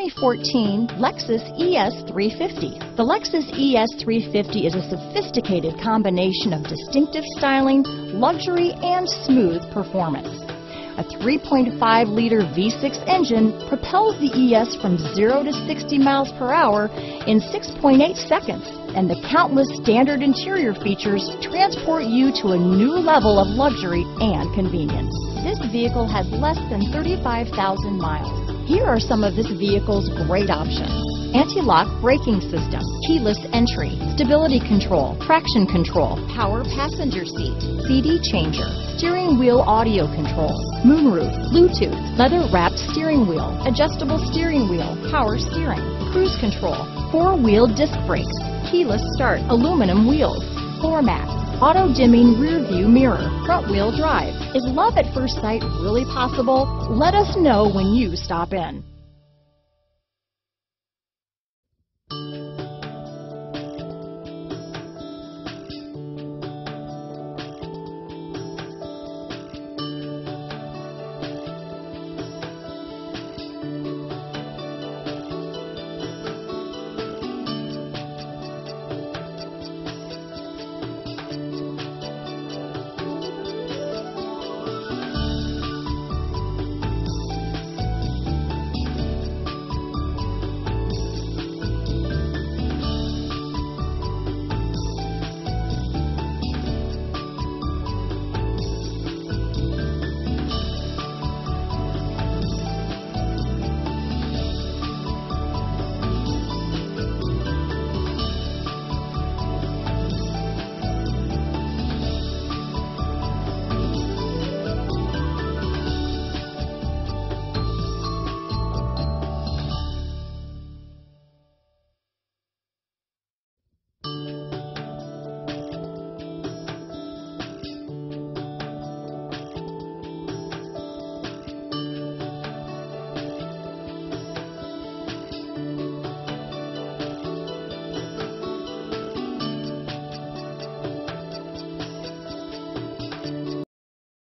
2014 Lexus ES350. The Lexus ES350 is a sophisticated combination of distinctive styling, luxury, and smooth performance. A 3.5-liter V6 engine propels the ES from 0 to 60 miles per hour in 6.8 seconds, and the countless standard interior features transport you to a new level of luxury and convenience. This vehicle has less than 35,000 miles. Here are some of this vehicle's great options. Anti-lock braking system, keyless entry, stability control, traction control, power passenger seat, CD changer, steering wheel audio controls, moonroof, Bluetooth, leather wrapped steering wheel, adjustable steering wheel, power steering, cruise control, four wheel disc brakes, keyless start, aluminum wheels, floor mats, auto dimming rear view mirror, front wheel drive. Is love at first sight really possible? Let us know when you stop in.